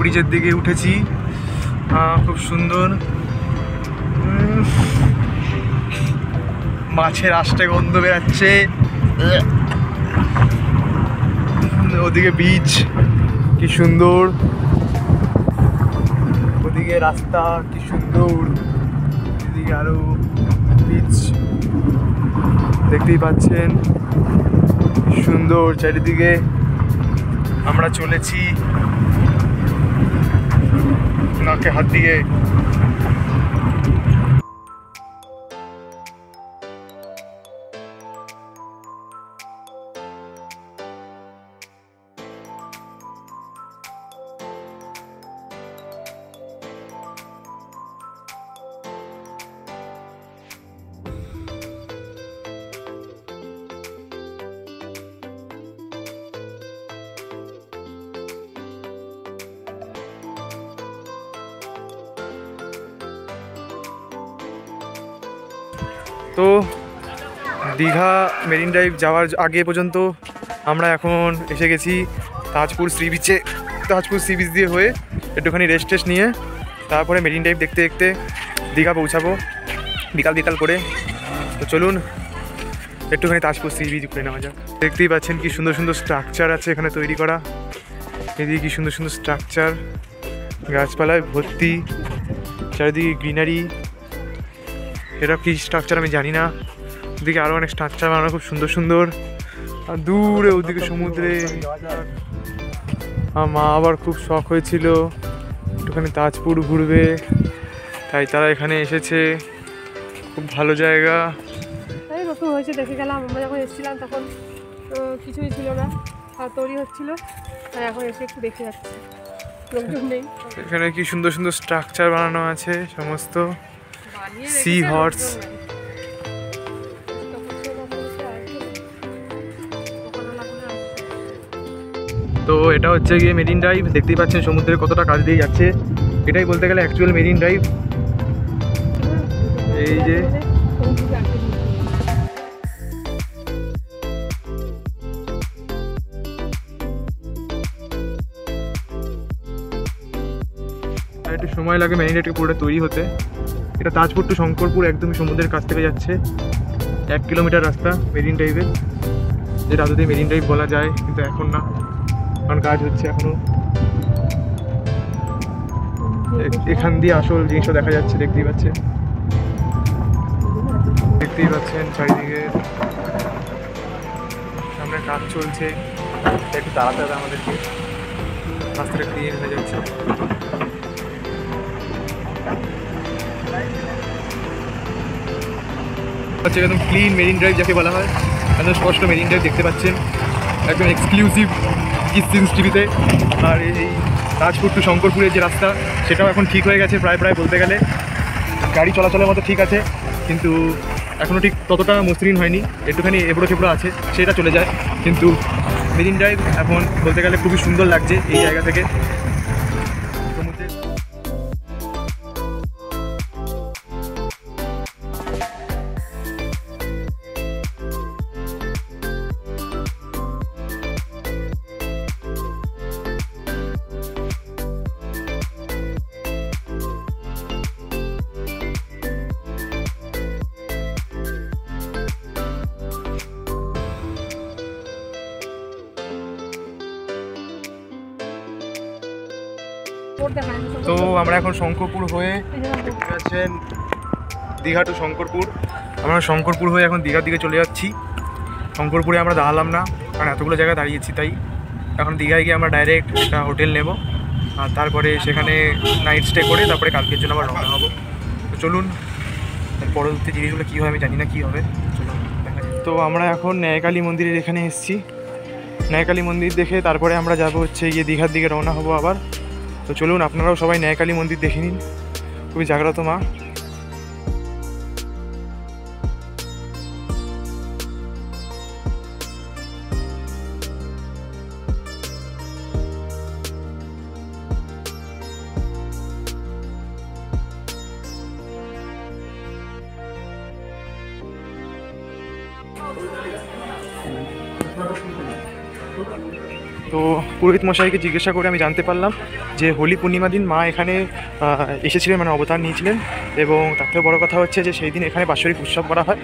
ব্রিজের দিকে উঠেছি। খুব সুন্দর। মাছের আষ্টে গন্ধ বেরাচ্ছে। ওদিকে বিচ কি সুন্দর। ওদিকে রাস্তা, কি সুন্দর। এদিকে আরও বিচ দেখতেই পাচ্ছেন। সুন্দর চারিদিকে। আমরা চলেছি নাকে হাত দিয়ে তো দীঘা মেরিন ড্রাইভ যাওয়ার আগে পর্যন্ত আমরা এখন এসে গেছি তাজপুর সি বিচে তাজপুর সি বিচ দিয়ে হয়ে একটুখানি রেস্ট টেস্ট নিয়ে তারপরে মেরিন ড্রাইভ দেখতে দেখতে দীঘা পৌঁছাবো, বিকাল বিকাল করে। তো চলুন একটুখানি তাজপুর সি বিচ ঘুরে নেওয়া যাক। দেখতেই পাচ্ছেন কি সুন্দর সুন্দর স্ট্রাকচার আছে এখানে তৈরি করা। এদিকে কি সুন্দর সুন্দর স্ট্রাকচার গাছপালায় ভর্তি, চারিদিকে গ্রিনারি এটা কি স্ট্রাকচার আমি জানি না। ওদিকে আরও অনেক স্ট্রাকচার বানানো খুব সুন্দর সুন্দর। আর দূরে ওদিকে সমুদ্রে। আমার মা আবার খুব শখ হয়েছিল। একটুখানি তাজপুর ঘুরবে। তাই তারা এখানে এসেছে। খুব ভালো জায়গা। নতুন হয়েছে দেখে গেলাম। আমরা যখন এসেছিলাম তখন কিছুই ছিল না। আর তৈরি হচ্ছিল। আর এখন এসে একটু দেখে যাচ্ছে। লোকজন নেই। এখানে কি সুন্দর সুন্দর স্ট্রাকচার বানানো আছে সমস্ত। সে আসবে। তো এটা হচ্ছে গিয়ে মেরিন ড্রাইভ দেখতেই পাচ্ছেন সমুদ্রের কতটা কাছ দিয়ে যাচ্ছে। এটাই বলতে গেলে অ্যাকচুয়াল মেরিন ড্রাইভ। এই যে। একটু সময় লাগে মেরিন ড্রাইভটা পুরোটা তৈরি হতে। এটা তাজপুর টু শঙ্করপুর, একদমই সমুদ্রের কাছ থেকে যাচ্ছে। এক কিলোমিটার রাস্তা, মেরিন ড্রাইভের যেটা আদতে মেরিন ড্রাইভ বলা যায়, কিন্তু এখন না। কারণ কাজ হচ্ছে এখনও। এ- এখান দিয়ে আসল জিনিসটা দেখা যাচ্ছে, দেখতেই পাচ্ছে দেখতেই পাচ্ছেন চারিদিকে। সামনে কাজ চলছে। একটু তাড়াতে হবে আমাদেরকে। রাস্তাটা ক্লিয়ার হয়ে যাচ্ছে। হচ্ছে একদম ক্লিন মেরিন ড্রাইভ যাকে বলা হয়। একদম স্পষ্ট মেরিন ড্রাইভ দেখতে পাচ্ছেন। একদম এক্সক্লুসিভ কিসিন্স টিভিতে আর এই এই তাজপুর টু শঙ্করপুরের যে রাস্তা, সেটাও এখন ঠিক হয়ে গেছে প্রায় প্রায় বলতে গেলে। গাড়ি চলাচলের মতো ঠিক আছে, কিন্তু এখনও ঠিক ততটা মসৃণ হয়নি। একটুখানি এবড়ো খেবড়ো আছে, সেটা চলে যায়। কিন্তু মেরিন ড্রাইভ এখন বলতে গেলে খুবই সুন্দর লাগছে এই জায়গা থেকে। তো আমরা এখন শঙ্করপুর হয়ে পাচ্ছেন দীঘা টু শঙ্করপুর। আমরা শঙ্করপুর হয়ে এখন দীঘার দিকে চলে যাচ্ছি। শঙ্করপুরে আমরা দাঁড়ালাম না, কারণ এতগুলো জায়গায় দাঁড়িয়েছি তাই। এখন দীঘায় গিয়ে আমরা ডাইরেক্ট একটা হোটেল নেব, আর তারপরে সেখানে নাইট স্টে করে তারপরে কালকের জন্য আবার রওনা হব। তো চলুন পরবর্তী জিনিসগুলো কী হয় আমি জানি না কী হবে। তো আমরা এখন ন্যায়কালী মন্দিরের এখানে এসেছি। ন্যায়কালী মন্দির দেখে তারপরে আমরা যাব হচ্ছে গিয়ে দীঘার দিকে রওনা হব আবার। তো চলুন আপনারাও সবাই ন্যায়কালী মন্দির দেখে নিন। খুবই জাগ্রত মা। পুরোহিত মশাইকে জিজ্ঞাসা করে আমি জানতে পারলাম যে হোলি পূর্ণিমা দিন মা এখানে এসেছিলেন মানে অবতার নিয়েছিলেন এবং তার থেকে বড় কথা হচ্ছে যে সেই দিন এখানে বাৎসরিক উৎসব করা হয়।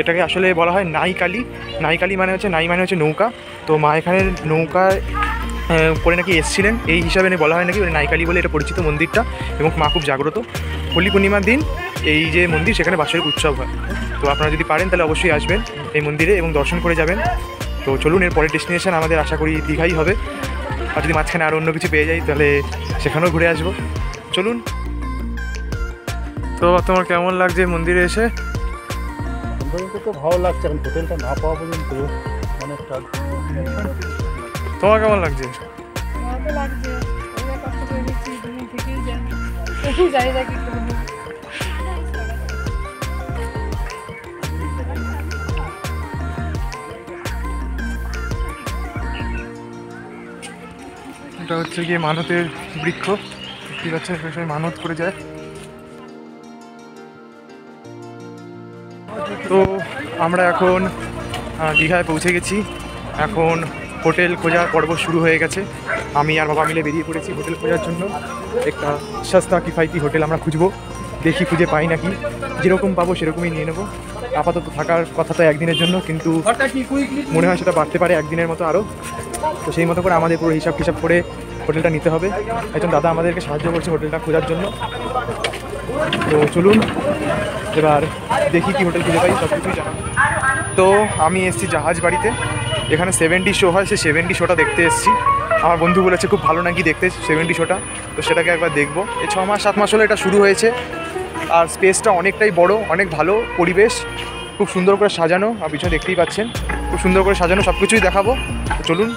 এটাকে আসলে বলা হয় নাইকালি। নাইকালি মানে হচ্ছে, নাই মানে হচ্ছে নৌকা। তো মা এখানে নৌকায় করে নাকি এসেছিলেন। এই হিসাবে বলা হয় নাকি মানে নাইকালি বলে এটা পরিচিত মন্দিরটা এবং মা খুব জাগ্রত। হোলি পূর্ণিমার দিন এই যে মন্দির, সেখানে বাৎসরিক উৎসব হয়। তো আপনারা যদি পারেন তাহলে অবশ্যই আসবেন এই মন্দিরে এবং দর্শন করে যাবেন। তো চলুন, এর পরের ডেস্টিনেশন আমাদের আশা করি দীঘাই হবে। আর যদি মাঝখানে আর অন্য কিছু পেয়ে যাই তাহলে সেখানেও ঘুরে আসব। চলুন। তো তোমার কেমন লাগছে মন্দিরে এসে? তো ভালো লাগছে এখন হোটেলটা না পাওয়া পর্যন্ত অনেকটা তোমার কেমন লাগছে? লাগছে। এটা হচ্ছে গিয়ে মানতের বৃক্ষ। দেখতে পাচ্ছেন সবাই মানত করে যায়। তো আমরা এখন দীঘায় পৌঁছে গেছি। এখন হোটেল খোঁজার পর্ব শুরু হয়ে গেছে। আমি আর বাবা মিলে বেরিয়ে পড়েছি হোটেল খোঁজার জন্য। একটা সস্তা কিফাইতি হোটেল আমরা খুঁজবো। দেখি খুঁজে পাই নাকি। যেরকম পাবো সেরকমই নিয়ে নেব। আপাতত থাকার কথা তো একদিনের জন্য, কিন্তু মনে হয় সেটা বাড়তে পারে একদিনের মতো আরও। তো সেই মতো করে আমাদের পুরো হিসাব টিসাব করে হোটেলটা নিতে হবে। একজন দাদা আমাদেরকে সাহায্য করছে হোটেলটা খোঁজার জন্য। তো চলুন, এবার দেখি কি হোটেল খুঁজে পাই সব কিছুই তো আমি এসেছি জাহাজ বাড়িতে। এখানে সেভেন্টি শো হয়, সেই সেভেন্টি শোটা দেখতে এসেছি। আমার বন্ধু বলেছে, খুব ভালো নাকি দেখতে সেভেন্টি শোটা তো সেটাকে একবার দেখব। এই ছ মাস, সাত মাস হলে এটা শুরু হয়েছে। আর স্পেসটা অনেকটাই বড়, অনেক ভালো পরিবেশ, খুব সুন্দর করে সাজানো, আর পিছনে দেখতেই পাচ্ছেন, খুব সুন্দর করে সাজানো সব কিছুই দেখাবো চলুন।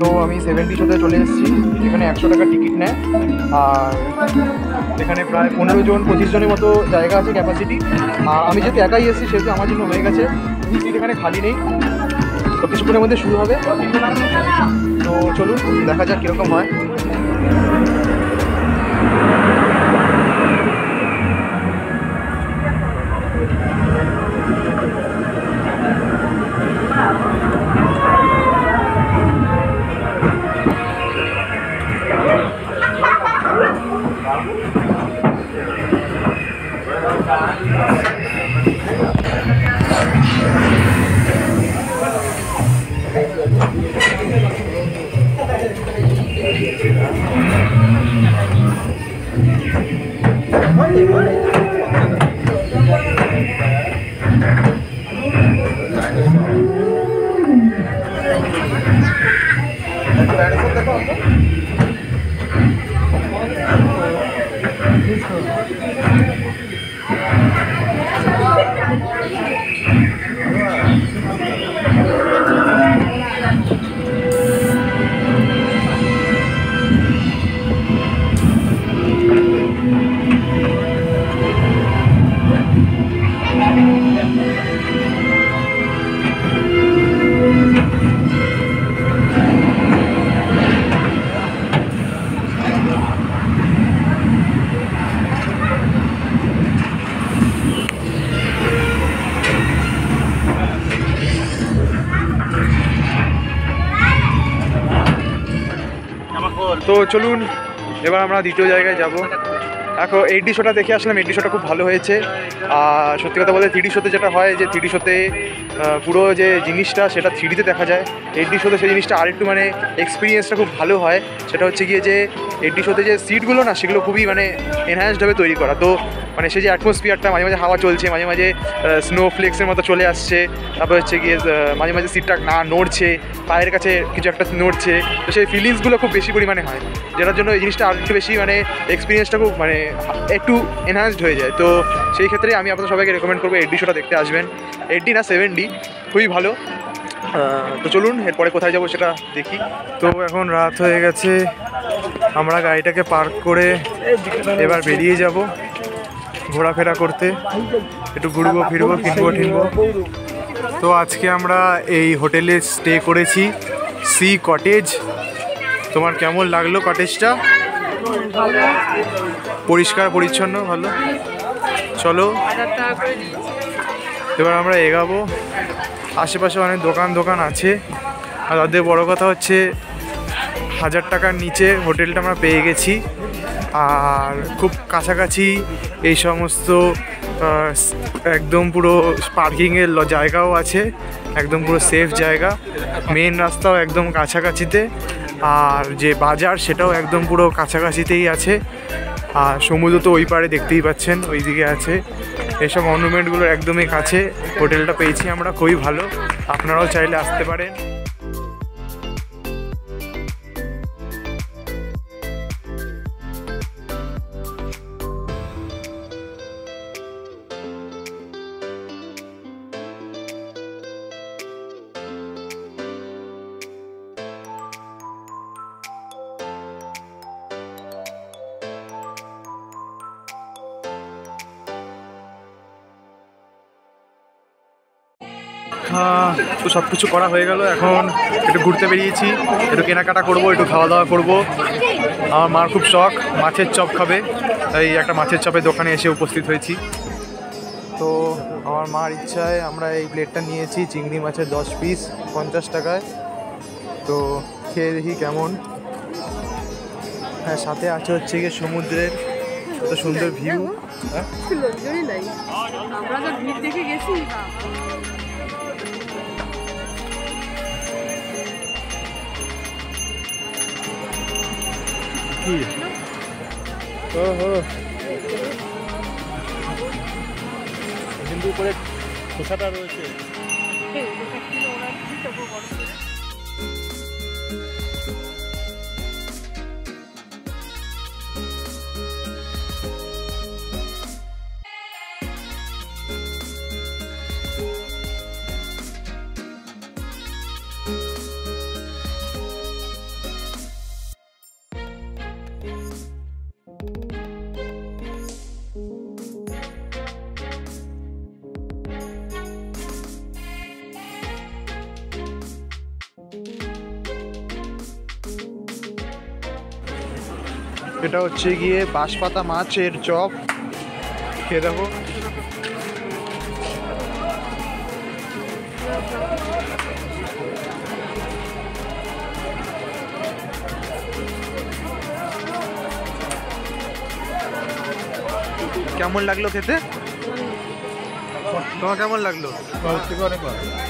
তো আমি সেভেন্টি শোতে চলে এসেছি। এখানে একশো টাকা টিকিট নেয়। আর এখানে প্রায় পনেরো জন, পঁচিশ জনের মতো জায়গা আছে ক্যাপাসিটি আর আমি যেহেতু একাই এসেছি, সেহেতু আমার জন্য হয়ে গেছে। সিট এখানে খালি নেই। তো কিছুক্ষণের মধ্যে শুরু হবে। তো চলুন, দেখা যাক কীরকম হয়। তো চলুন, এবার আমরা দ্বিতীয় জায়গায় যাব। এখন এইটি শোটা দেখে আসলাম এইটি শোটা খুব ভালো হয়েছে। আর সত্যি কথা বলতে থ্রিডি শোতে যেটা হয়, যে থ্রিডি শোতে পুরো যে জিনিসটা, সেটা থ্রিডিতে দেখা যায়। এইটি শোতে সেই জিনিসটা আরেকটু মানে এক্সপিরিয়েন্সটা খুব ভালো হয়। সেটা হচ্ছে গিয়ে যে এইটি শোতে যে সিটগুলো না, সেগুলো খুবই মানে এনহ্যান্সডভাবে তৈরি করা। তো মানে সেই যে অ্যাটমসফিয়ারটা মাঝে মাঝে হাওয়া চলছে, মাঝে মাঝে স্নো ফ্লেক্সের মতো চলে আসছে, তারপর হচ্ছে গিয়ে মাঝে মাঝে সিটটা না নড়ছে, পায়ের কাছে কিছু একটা নড়ছে, তো সেই ফিলিংসগুলো খুব বেশি পরিমাণে হয়। যেটার জন্য এই জিনিসটা আর একটু বেশি মানে এক্সপিরিয়েন্সটা খুব মানে একটু এনহান্সড হয়ে যায়। তো সেই ক্ষেত্রে আমি আপনাদের সবাইকে রেকমেন্ড করব এইটডি শোটা দেখতে আসবেন। এইটডি না সেভেন ডি খুবই ভালো। তো চলুন, এরপরে কোথায় যাব সেটা দেখি। তো এখন রাত হয়ে গেছে, আমরা গাড়িটাকে পার্ক করে এবার বেরিয়ে যাব। ঘোরাফেরা করতে, একটু ঘুরবো, ফিরবো কিনবো টিনবো। তো আজকে আমরা এই হোটেলে স্টে করেছি সি কটেজ। তোমার কেমন লাগল কটেজটা? পরিষ্কার, পরিচ্ছন্ন, ভালো? চলো। এবার আমরা এগাবো। আশেপাশে অনেক দোকান দোকান আছে। আর তাদের বড় কথা হচ্ছে, হাজার টাকার নিচে হোটেলটা আমরা পেয়ে গেছি। আর খুব কাছাকাছি এই সমস্ত একদম পুরো পার্কিংয়ের জায়গাও আছে, একদম পুরো সেফ জায়গা। মেন রাস্তাও একদম কাছাকাছিতে, আর যে বাজার সেটাও একদম পুরো কাছাকাছিতেই আছে। আর সমুদ্র তো ওই পারে দেখতেই পাচ্ছেন ওই দিকে আছে। এসব মনুমেন্টগুলোর একদমই কাছে। হোটেলটা পেয়েছি আমরা, খুবই ভালো। আপনারাও চাইলে আসতে পারেন। তো সব কিছু করা হয়ে গেল। এখন একটু ঘুরতে বেরিয়েছি একটু কেনাকাটা করব একটু খাওয়া দাওয়া করব। আমার মার খুব শখ মাছের চপ খাবে তাই একটা মাছের চপের দোকানে এসে উপস্থিত হয়েছি। তো আমার মার ইচ্ছায় আমরা এই প্লেটটা নিয়েছি চিংড়ি মাছের দশ পিস পঞ্চাশ টাকায়। তো খেয়ে দেখি কেমন। হ্যাঁ সাথে আছে হচ্ছে গিয়ে সমুদ্রের কত সুন্দর ভিউ হ্যাঁ? আমরা তো ভিড় দেখে গেছি। কি ওহো কিন্তু উপরে খোসাটা রয়েছে এটা হচ্ছে গিয়ে বাঁশপাতা মাছের চপ। খেয়ে দেখো। কেমন লাগল খেতে? তোমার কেমন লাগল?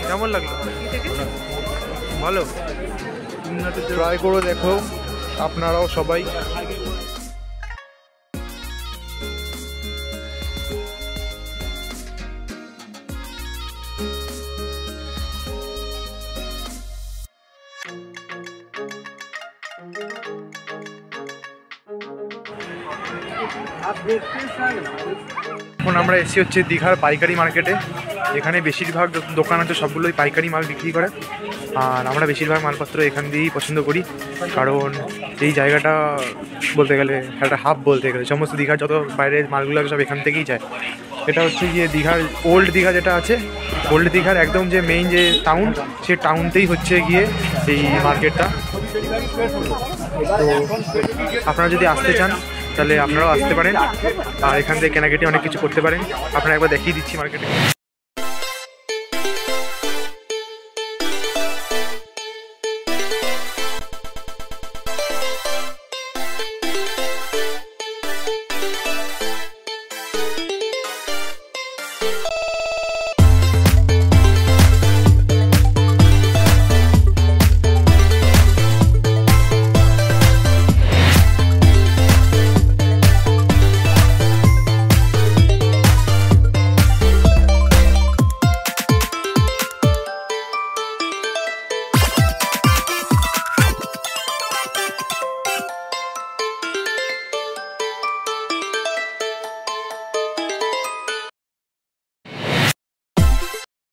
কেমন লাগল? ভালো। ট্রাই করে দেখো। আপনারাও সবাই। এখন আমরা এসেছি হচ্ছে দীঘার পাইকারি মার্কেটে। এখানে বেশিরভাগ দোকান আছে, সবগুলোই পাইকারি মাল বিক্রি করে। আর আমরা বেশিরভাগ মালপত্র এখান দিয়েই পছন্দ করি। কারণ এই জায়গাটা বলতে গেলে, একটা হাব বলতে গেলে, সমস্ত দীঘার যত বাইরের মালগুলো সব এখান থেকেই যায়। এটা হচ্ছে গিয়ে দীঘার ওল্ড দীঘা যেটা আছে ওল্ড দীঘার একদম যে মেইন যে টাউন সে টাউনতেই হচ্ছে গিয়ে এই মার্কেটটা তো আপনারা যদি আসতে চান, তাহলে আপনারাও আসতে পারেন। আর এখান থেকে কেনাকাটি অনেক কিছু করতে পারেন। আপনারা একবার দেখিয়ে দিচ্ছি মার্কেটে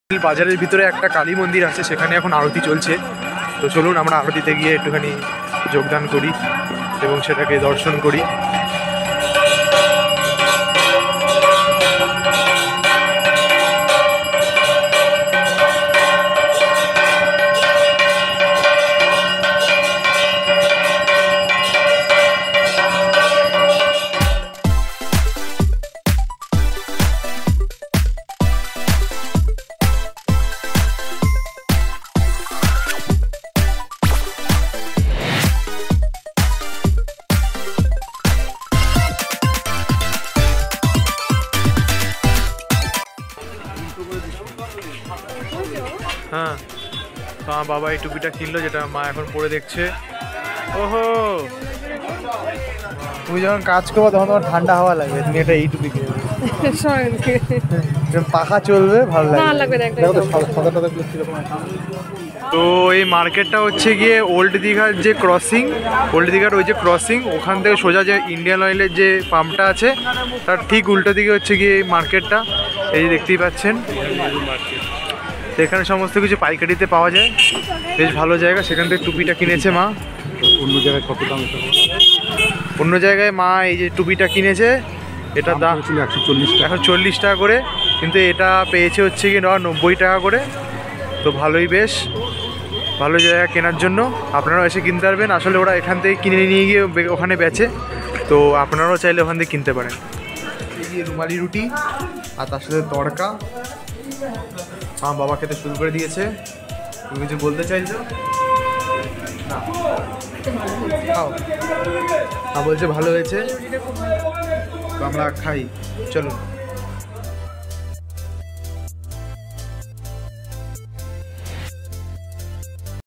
বাজারের ভিতরে একটা কালী মন্দির আছে, সেখানে এখন আরতি চলছে। তো চলুন, আমরা আরতিতে গিয়ে একটুখানি যোগদান করি এবং সেটাকে দর্শন করি। বাবা এই টুপিটা কিনলো যেটা মা এখন পরে দেখছে। ওহো! তুমি যখন কাজ করব তখন তোমার ঠান্ডা হাওয়া লাগবে তুমি এটা কিনে নেবে। পাখা চলবে ভালো লাগবে। দেখো তো সাদা সাদা টাদা গুলো কীরকম তো এই মার্কেটটা হচ্ছে গিয়ে ওল্ড দীঘার যে ক্রসিং ওল্ড দীঘার ওই যে ক্রসিং ওখান থেকে সোজা যে ইন্ডিয়ান অয়েলের যে পাম্পটা আছে তার ঠিক উল্টো দিকে হচ্ছে গিয়ে এই মার্কেটটা। এই যে দেখতেই পাচ্ছেন। তো এখানে সমস্ত কিছু পাইকারিতে পাওয়া যায়। বেশ ভালো জায়গা সেখান থেকে টুপিটা কিনেছে মা। অন্য জায়গায় কত দাম অন্য জায়গায় মা এই যে টুপিটা কিনেছে এটা দাম ছিল একশো চল্লিশ টাকা। এখন চল্লিশ টাকা করে কিন্তু এটা পেয়েছে হচ্ছে কি নব্বই টাকা করে। তো ভালোই বেশ ভালো জায়গা কেনার জন্য। আপনারাও এসে কিনতে পারবেন। আসলে ওরা এখান থেকে কিনে নিয়ে গিয়ে ওখানে বেচে। তো আপনারাও চাইলে ওখান থেকে কিনতে পারেন। রুমালি রুটি আর তার সাথে তড়কা। আমার বাবা খেতে শুরু করে দিয়েছে। তুমি কিছু বলতে চাইছো? খাও। বলছে ভালো হয়েছে। তো আমরা খাই। চলুন।